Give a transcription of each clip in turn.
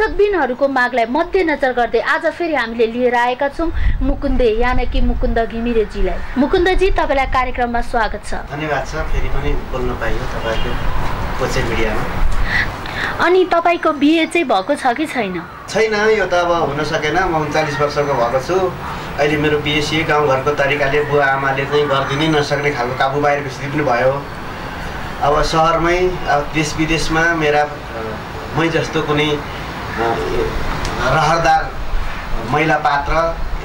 दर्शकबिनहरूको मागलाई मध्यनजर गर्दै आज फेरि हामीले लिएर आएका छौँ मुकुन्दे यानि कि मुकुन्द घिमिरेजीलाई। मुकुन्दजी तपाईँलाई कार्यक्रममा स्वागत छ। धन्यवाद छ फेरि पनि बोल्न पाइयो मिडियामा। अनि तपाईँको बिहे चाहिँ भएको छ कि छैन? छैन यो त अब हुन सकेन म उन्चालिस वर्षको भएको छु। अहिले मेरो बिएसी गाउँघरको तरिकाले बुवा आमाले चाहिँ गरिदिनै नसक्ने खालको काबु बाहिरको स्थिति पनि भयो। अब सहरमै अब देश विदेशमा मेरा मै जस्तो कुनै रहरदार महिला पात्र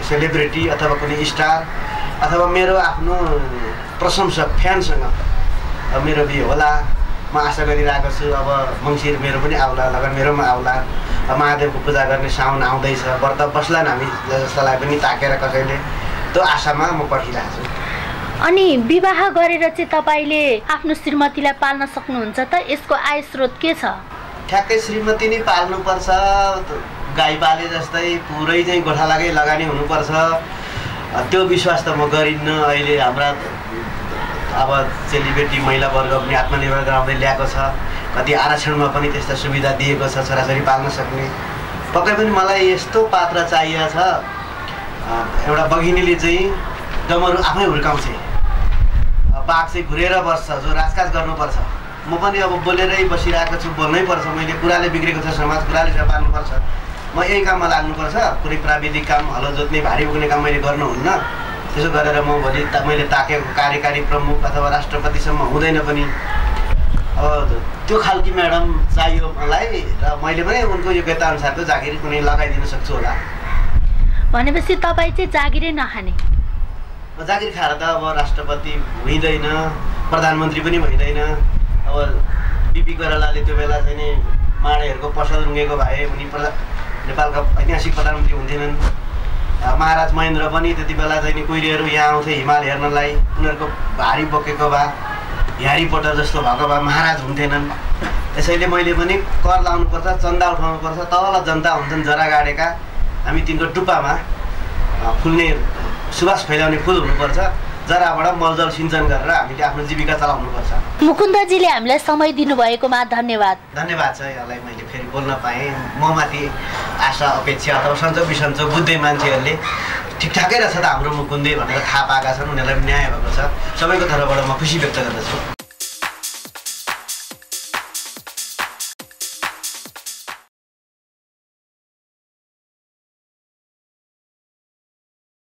सेलिब्रिटी अथवा कुनै स्टार अथवा मेरो आफ्नो प्रशंसक फ्यानसँग मेरो बिहे होला। म आशा गरिरहेको छु अब मङ्सिर मेरो पनि आउला लगन मेरो पनि आउला। महादेवको पूजा गर्ने साउन आउँदैछ। व्रत बस्लान् हामी जस्तालाई पनि ताकेर कसैले। त्यो आशामा म पर्खिरहेको छु अनि विवाह गरेर चाहिँ तपाईँले आफ्नो श्रीमतीलाई पाल्न सक्नुहुन्छ त? यसको आय स्रोत के छ? ठ्याक्कै श्रीमती नै पाल्नुपर्छ गाई पाले जस्तै पुरै चाहिँ गोठालाकै लगानी हुनुपर्छ। त्यो विश्वास त म गरिन्न अहिले हाम्रा अब चेलीबेटी महिला वर्ग पनि आत्मनिर्भर गराउँदै ल्याएको छ। कति आरक्षणमा पनि त्यस्ता सुविधा दिएको छ छोराछोरी पाल्न सक्ने। पक्कै पनि मलाई यस्तो पात्र चाहिएको छ। एउटा बघिनीले चाहिँ डमरू आफै हुर्काउँछ। बाघ चाहिँ घुरेर बस्छ जो राजकाज गर्नुपर्छ। म पनि अब बोलेरै बसिरहेको छु बोल्नै पर्छ मैले कुराले बिग्रेको छ समाज कुराले पार्नुपर्छ म यही काममा लाग्नुपर्छ कुनै प्राविधिक काम हलो जोत्ने भारी उग्ने काम मैले गर्नुहुन्न त्यसो गरेर म भोलि ता मैले ताकेको कार्यकारी प्रमुख अथवा राष्ट्रपतिसम्म हुँदैन पनि। अब त्यो खालकी म्याडम चाहियो मलाई र मैले पनि उनको योग्यता अनुसारको जागिर कुनै लगाइदिन सक्छु होला। भनेपछि तपाईँ चाहिँ जागिरै नखाने। जागिर खाएर त अब राष्ट्रपति हुँदैन प्रधानमन्त्री पनि भइँदैन। अब बिपी कोइरालाले त्यो बेला चाहिँ नि माडेहरूको पसल रुँगेको भए उनी प्रधा नेपालका ऐतिहासिक प्रधानमन्त्री हुन्थेनन् महाराज महेन्द्र पनि त्यति बेला चाहिँ नि कुहिरेहरू यहाँ आउँथे हिमाल हेर्नलाई उनीहरूको भारी बोकेको भए ह्यारी पोटर जस्तो भएको भए महाराज हुन्थेनन्। त्यसैले मैले पनि कर लाउनुपर्छ चन्दा उठाउनुपर्छ तल जनता हुन्छन् जरा गाडेका। हामी तिनको टुप्पामा फुल्ने सुवास फैलाउने फुल हुनुपर्छ। जराबाट मलजल सिञ्चन गरेर हामीले आफ्नो जीविका चलाउनुपर्छ। मुकुन्दजीले हामीलाई समय दिनुभएकोमा धन्यवाद। धन्यवाद छ यहाँलाई मैले फेरि बोल्न पाएँ। म माथि आशा अपेक्षा अथवा सन्चो बिसन्चो बुझ्दै मान्छेहरूले ठिकठाकै रहेछ त हाम्रो मुकुन्दे भनेर थाहा पाएका छन् उनीहरूलाई पनि न्याय भएको छ। सबैको तर्फबाट म खुसी व्यक्त गर्दछु।